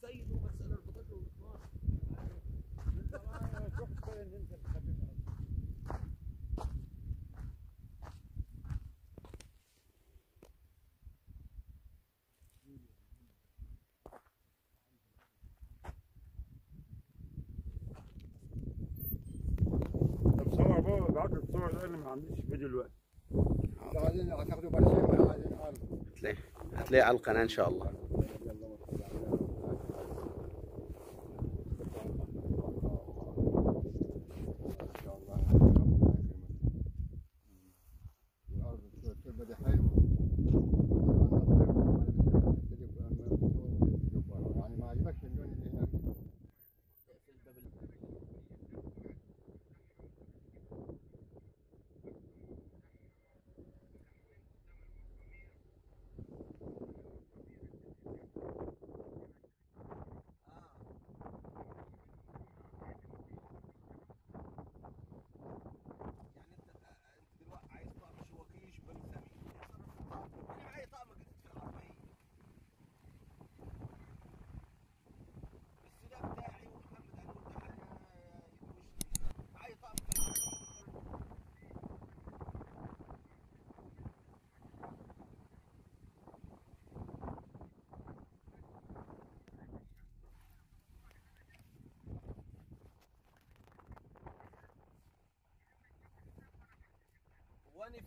سيدوا مسألة بابا الصور ده ما عنديش فيديو الوقت. عايزين هتاخدوا هتلاقي على القناه إن شاء الله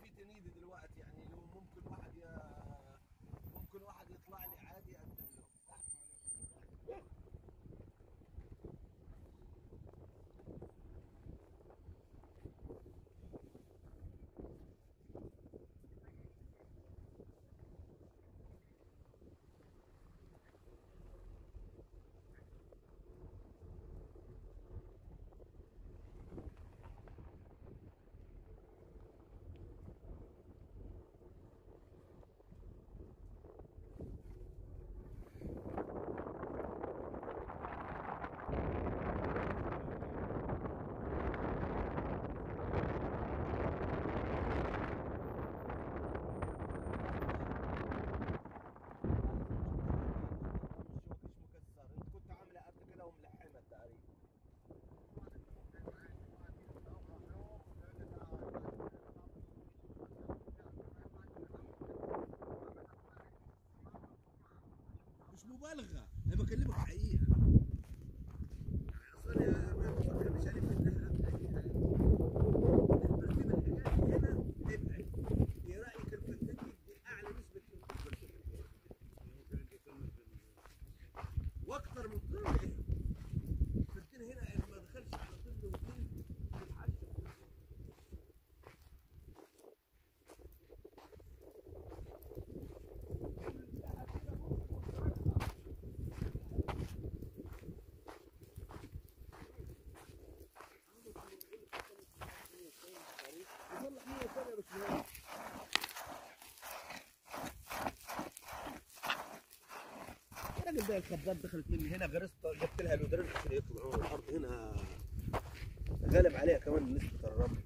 if it needed مبالغه أنا بكلمك حقيقة. كده الخباب دخلت مني. هنا غرست جبت لها الودران عشان يطلعوا الأرض هنا غالب عليها كمان نسبة الرمل.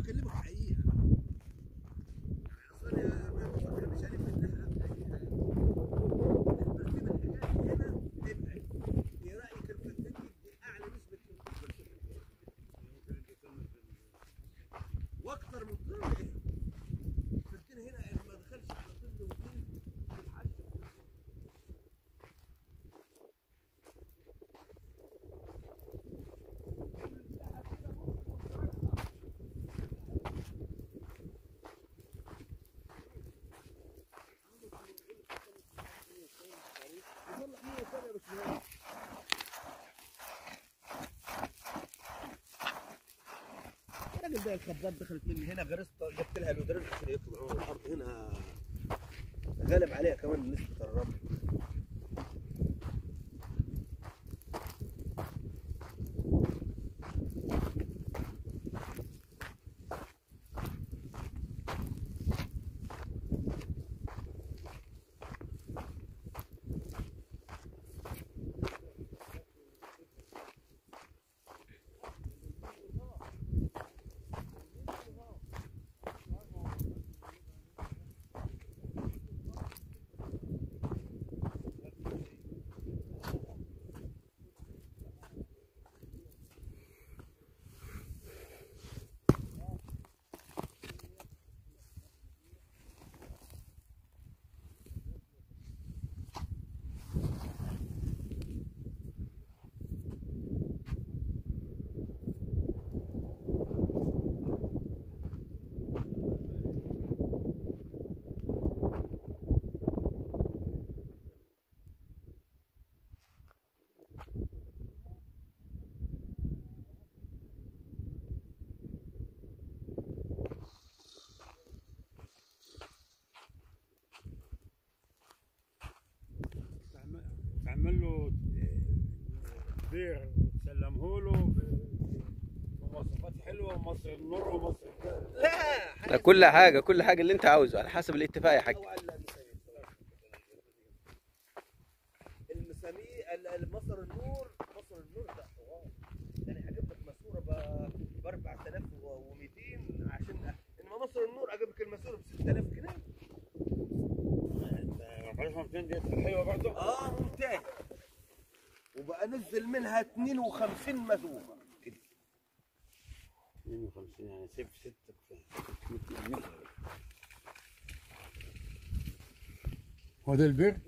بكلمك حقيقي. الراجل ده الخباط دخلت مني هنا غرست جبت لها الودرين عشان يطلعوا الأرض هنا غلب عليها كمان نسبة الرمل. بير وتسلمه له. بمواصفات حلوة ومصر النور ومصر لا ده كل حاجة كل حاجة اللي انت عاوزه على حسب الاتفاق يا حاج. مصر النور مصر النور ده حوار يعني هجيب لك ماسوره ب 4200 عشان إنما مصر النور أجيب لك الماسوره ب 6000 جنيه منها 52 ماسوره كده 52 يعني سيب 6 هو ده البير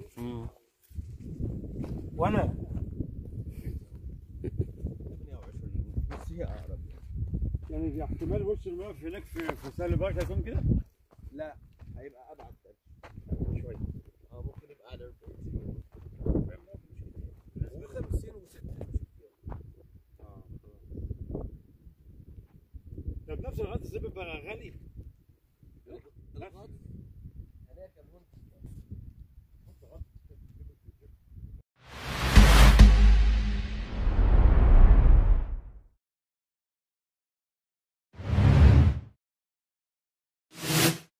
وأنا؟ 28 بس هي أقرب. يعني في احتمال وش الموقف هناك في في سهل بارك هيكون كده؟ لا هيبقى أبعد. Absolventen sind mit meiner Rallye